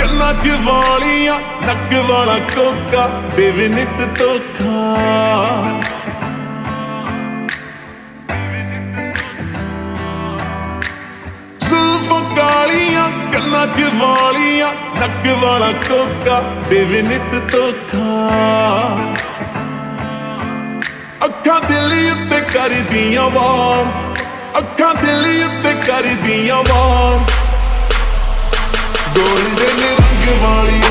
ਕੰਨਾਂ 'ਚ ਵਾਲੀਆਂ ਨੱਕ ਵਾਲਾ ਕੋਕਾ ਦੇਵੇ ਨਿਤ ਤੋਖਾ ਕਾਲੀਆਂ ਕੰਨਾਂ 'ਚ ਵਾਲੀਆਂ ਨੱਕ ਵਾਲਾ ਕੋਕਾ ਦੇਵੇ ਨਿਤ ਤੋਖਾ ਅੱਖਾਂ ਦਿਲ ਉੱਤੇ ਕਰਦੀਆਂ ਵਾਰ ਅੱਖਾਂ ਦਿਲ ਉੱਤੇ ਕਰਦੀਆਂ ਵਾਰ ਗੋਲਡਨ ਰੰਗ ਵਾਲੀ ਸਾਨੂੰ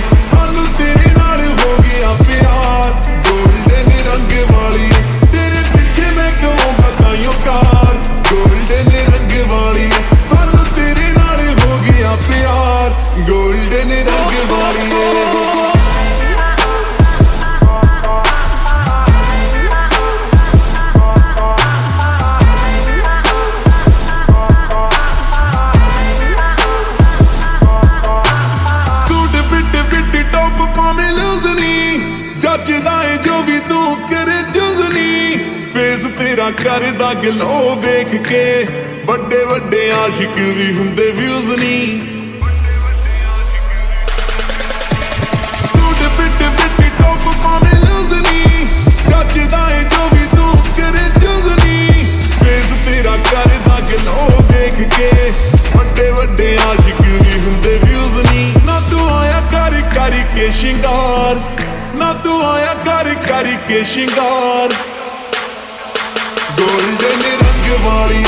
ਜੱਜਦਾ ਏ ਜੋ ਵੀ ਤੂੰ ਕਰੇ ਜੁਜ਼ਨੀ। ਫੇਸ ਤੇਰਾ ਕਰਦਾ ਗਲੋ ਵੇਖ ਕੇ ਵੱਡੇ ਵੱਡੇ ਆਸ਼ਿਕ ਵੀ ਹੁੰਦੇ ਵਿਊਜ਼ਨੀ। ਸੂਟ ਫਿੱਟ ਫਿੱਟ ਟੌਪ ਪਾਵੇਂ ਲੂਜ਼ਨੀ। ਜੱਜਦਾ ਏ ਜੋ ਵੀ ਤੂੰ ਕਰੇ ਜੁਜ਼ਨੀ। ਫੇਸ ਤੇਰਾ ਕਰਦਾ ਗਲੋ ਵੇਖ ਕੇ ਕਰ ਕੇ ਸ਼ਿੰਗਾਰ। ਗੋਲਡਨ ਰੰਗ ਵਾਲੀ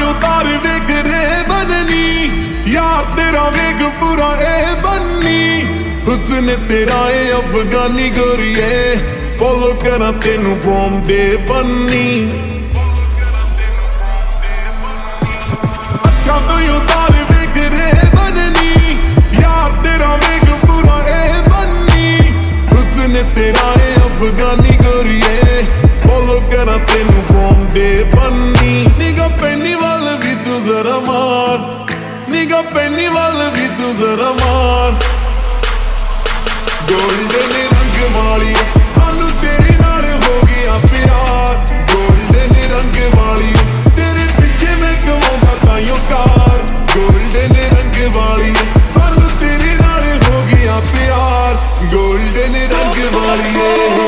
ਉਤਾਰ ਵੇਖ ਰੇ ਬਨਨੀ ਯਾਰ ਤੇਰਾ ਵੇਖ ਪੂਰਾ ਇਹ ਬੰਨੀ। ਹੁਸਨ ਤੇਰਾ ਏ ਅਫਗਾਨੀ ਗੋਰੀਏ। ਫੋਲੋ ਕਰਾਂ ਤੈਨੂੰ ਫੋਮ ਦੇ ਬੰਨੀ। ਵਾਲੀ। ਸਾਨੂੰ ਤੇਰੇ ਨਾਲ ਹੋ ਗਿਆ ਪਿਆਰ। ਗੋਲਡਨ ਰੰਗ ਵਾਲੀ ਏ।